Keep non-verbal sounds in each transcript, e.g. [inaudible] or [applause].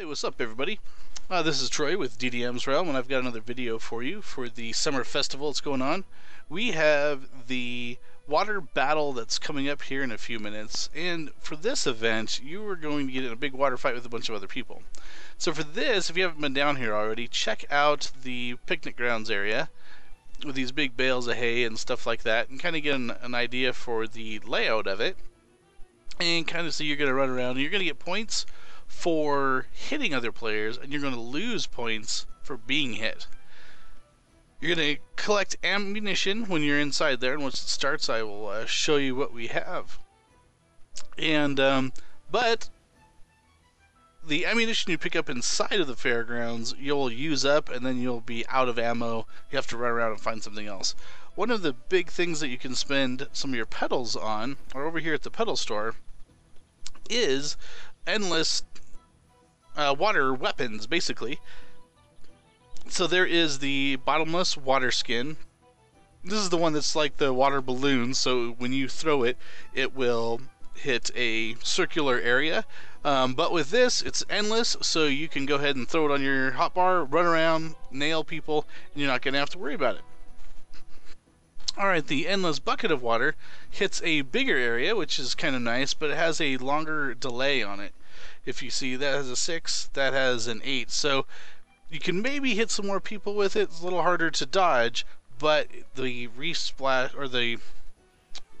Hey, what's up everybody? Uh, this is Troy with DDM's Realm and I've got another video for you for the summer festival that's going on. We have the water battle that's coming up here in a few minutes and for this event you are going to get in a big water fight with a bunch of other people. So for this, if you haven't been down here already, check out the picnic grounds area with these big bales of hay and stuff like that and kind of get an, an idea for the layout of it and kind of see you're going to run around and you're going to get points for hitting other players, and you're going to lose points for being hit. You're going to collect ammunition when you're inside there, and once it starts, I will uh, show you what we have. And, um, but the ammunition you pick up inside of the fairgrounds, you'll use up, and then you'll be out of ammo. You have to run around and find something else. One of the big things that you can spend some of your petals on, or over here at the petal store, is endless uh, water weapons, basically. So there is the bottomless water skin. This is the one that's like the water balloon, so when you throw it, it will hit a circular area. Um, but with this, it's endless, so you can go ahead and throw it on your hotbar, run around, nail people, and you're not going to have to worry about it. Alright, the endless bucket of water hits a bigger area, which is kind of nice, but it has a longer delay on it if you see that has a 6, that has an 8. So you can maybe hit some more people with it. It's a little harder to dodge, but the resplash or the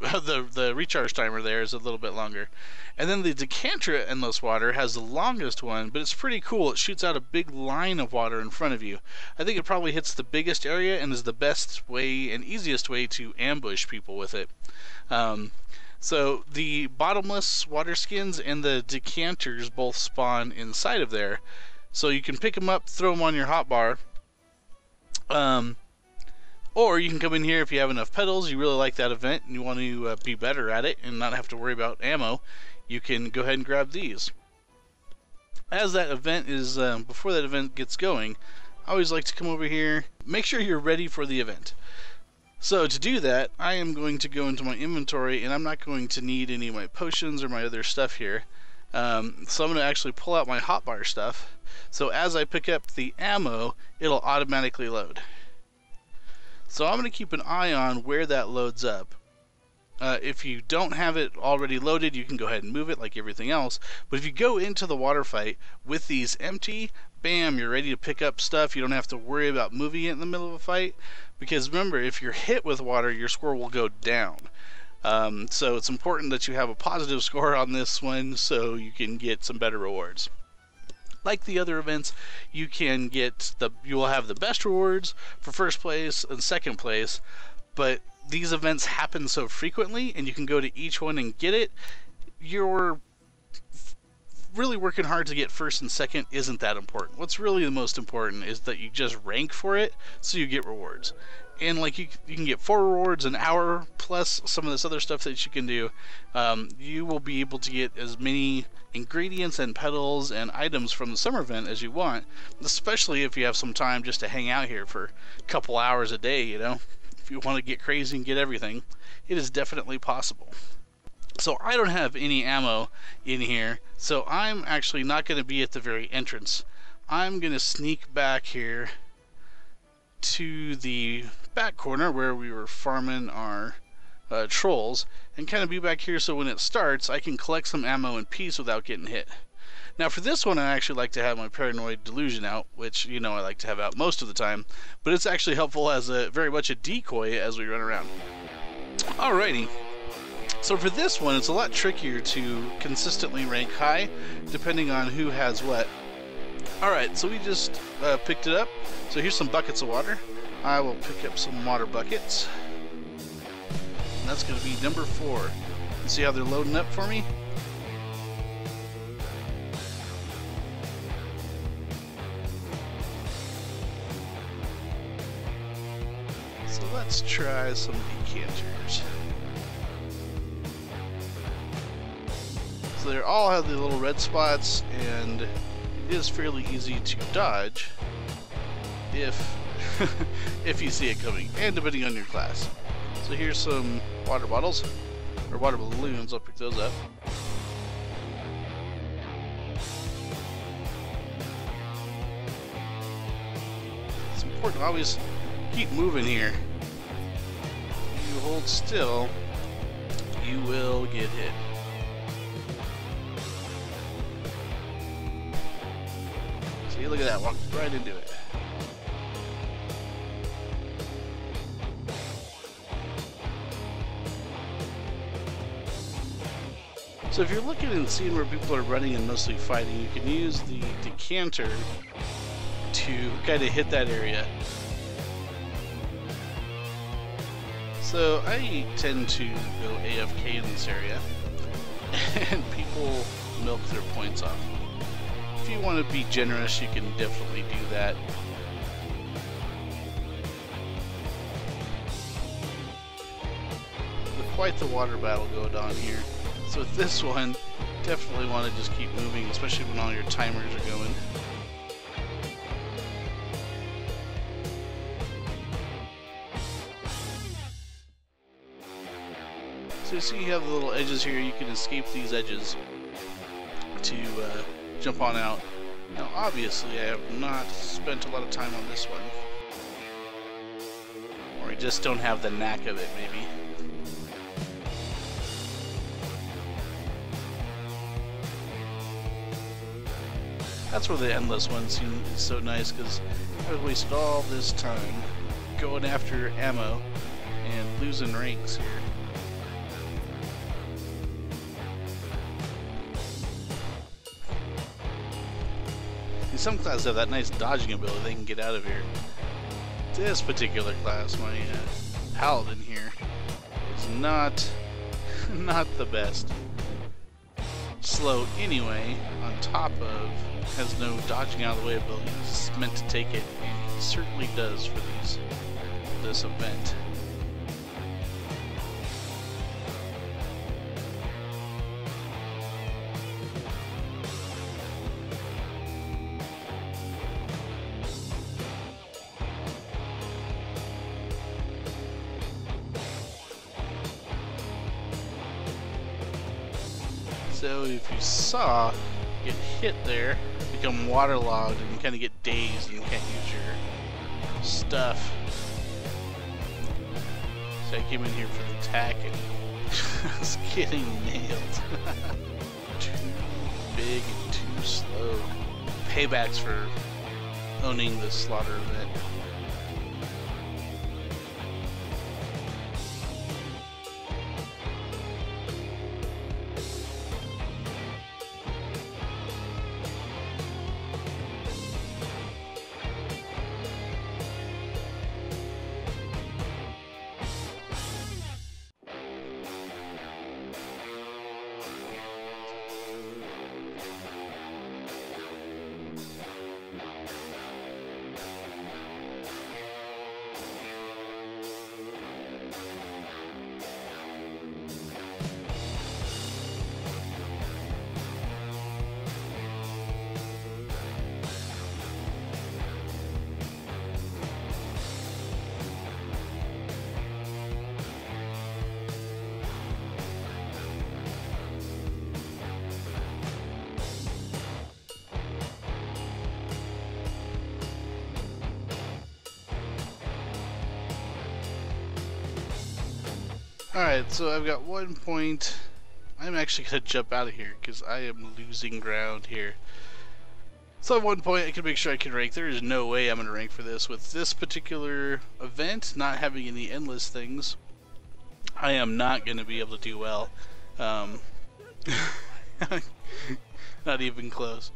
[laughs] the the recharge timer there is a little bit longer. And then the decanter endless water has the longest one, but it's pretty cool. It shoots out a big line of water in front of you. I think it probably hits the biggest area and is the best way and easiest way to ambush people with it. Um, so the bottomless water skins and the decanters both spawn inside of there. So you can pick them up, throw them on your hotbar. Um, or you can come in here if you have enough petals, you really like that event, and you want to uh, be better at it and not have to worry about ammo, you can go ahead and grab these. As that event is, um, before that event gets going, I always like to come over here, make sure you're ready for the event. So to do that, I am going to go into my inventory and I'm not going to need any of my potions or my other stuff here. Um, so I'm going to actually pull out my hotbar stuff. So as I pick up the ammo, it'll automatically load. So I'm going to keep an eye on where that loads up. Uh, if you don't have it already loaded, you can go ahead and move it like everything else. But if you go into the water fight with these empty, bam, you're ready to pick up stuff. You don't have to worry about moving it in the middle of a fight. Because remember, if you're hit with water, your score will go down. Um, so it's important that you have a positive [laughs] score on this one so you can get some better rewards. Like the other events, you can get the you will have the best rewards for first place and second place, but these events happen so frequently and you can go to each one and get it. You're really working hard to get first and second isn't that important. What's really the most important is that you just rank for it so you get rewards. And like you, you can get four rewards an hour plus some of this other stuff that you can do. Um, you will be able to get as many ingredients and petals and items from the summer event as you want, especially if you have some time just to hang out here for a couple hours a day, you know. If you want to get crazy and get everything, it is definitely possible. So I don't have any ammo in here, so I'm actually not going to be at the very entrance. I'm going to sneak back here to the back corner where we were farming our uh, trolls and kind of be back here so when it starts I can collect some ammo in peace without getting hit. Now for this one I actually like to have my paranoid delusion out, which you know I like to have out most of the time, but it's actually helpful as a very much a decoy as we run around. Alrighty, so for this one, it's a lot trickier to consistently rank high, depending on who has what. Alright, so we just uh, picked it up. So here's some buckets of water. I will pick up some water buckets. And that's going to be number four. See how they're loading up for me? So let's try some decanters. So they all have the little red spots, and it is fairly easy to dodge if [laughs] if you see it coming, and depending on your class. So here's some water bottles, or water balloons, I'll pick those up. It's important to always keep moving here. Hold still, you will get hit. See, look at that, walked right into it. So if you're looking and seeing where people are running and mostly fighting, you can use the decanter to kind of hit that area. So I tend to go AFK in this area, [laughs] and people milk their points off. If you want to be generous, you can definitely do that. Quite the water battle going on here. So with this [laughs] one, definitely want to just keep moving, especially when all your timers are going. So you see you have the little edges here, you can escape these edges to uh, jump on out. Now obviously I have not spent a lot of time on this one. Or I just don't have the knack of it maybe. That's where the endless one seems so nice because I wasted all this time going after ammo and losing ranks here. Some classes have that nice dodging ability, they can get out of here. This particular class, my uh, paladin here, is not, [laughs] not the best. Slow anyway, on top of has no dodging out of the way ability. It's meant to take it, and it certainly does for these this event. So if you saw, get hit there, become waterlogged, and you kind of get dazed and you can't use your stuff. So I came in here for the attack and [laughs] I was getting nailed. [laughs] too big and too slow. Paybacks for owning the slaughter event. Alright, so I've got one point. I'm actually going to jump out of here because I am losing ground here. So at one point I can make sure I can rank. There is no way I'm going to rank for this. With this particular event not having any endless things, I am not going to be able to do well. Um, [laughs] not even close.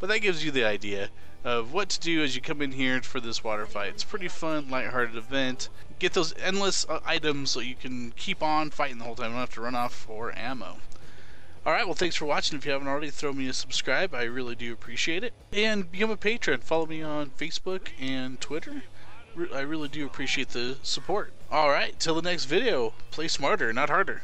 But that gives you the idea of what to do as you come in here for this water fight. It's a pretty fun, lighthearted event. Get those endless uh, items so you can keep on fighting the whole time. You don't have to run off for ammo. Alright, well thanks for watching. If you haven't already, throw me a subscribe. I really do appreciate it. And become a patron. Follow me on Facebook and Twitter. I really do appreciate the support. Alright, till the next video. Play smarter, not harder.